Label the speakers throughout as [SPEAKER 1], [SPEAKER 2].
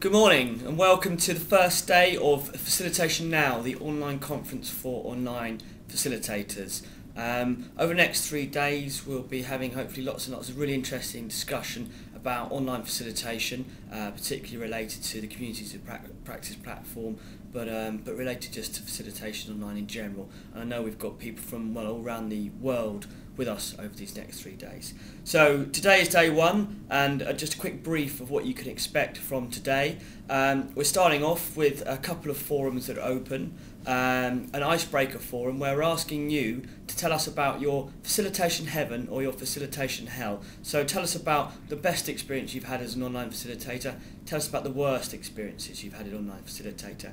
[SPEAKER 1] Good morning and welcome to the first day of Facilitation Now, the online conference for online facilitators. Um, over the next three days we'll be having hopefully lots and lots of really interesting discussion about online facilitation, uh, particularly related to the Communities of Practice platform, but um, but related just to facilitation online in general. And I know we've got people from well all around the world with us over these next three days. So today is day one, and uh, just a quick brief of what you can expect from today. Um, we're starting off with a couple of forums that are open. Um, an icebreaker forum where we're asking you to tell us about your facilitation heaven or your facilitation hell. So tell us about the best experience you've had as an online facilitator. Tell us about the worst experiences you've had as an online facilitator.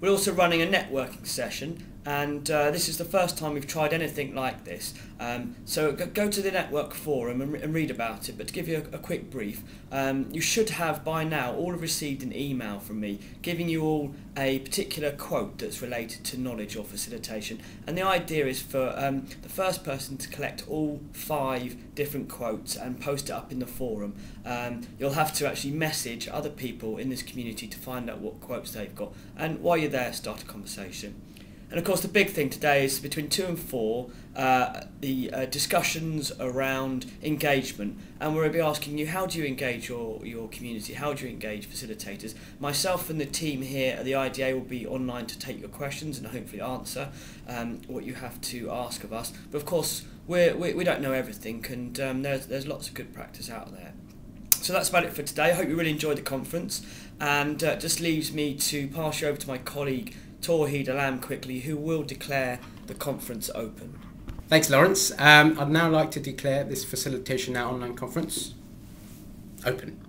[SPEAKER 1] We're also running a networking session, and uh, this is the first time we've tried anything like this. Um, so go, to the network forum and, re and, read about it. But to give you a, a quick brief, um, you should have by now all have received an email from me giving you all a particular quote that's related to knowledge or facilitation. And the idea is for um, the first person to collect all five different quotes and post it up in the forum. Um, you'll have to actually message other people in this community to find out what quotes they've got. And while you're there, start a conversation. And of course, the big thing today is between two and four, uh, the uh, discussions around engagement. And we're going to be asking you how do you engage your, your community? How do you engage facilitators? Myself and the team here at the IDA will be online to take your questions and hopefully answer um, what you have to ask of us. But of course, we're, we, we don't know everything, and um, there's, there's lots of good practice out there. So that's about it for today. I hope you really enjoyed the conference, and uh, just leaves me to pass you over to my colleague Tawheed Alam quickly, who will declare the conference open.
[SPEAKER 2] Thanks, Lawrence. Um, I'd now like to declare this Facilitation Now online conference open.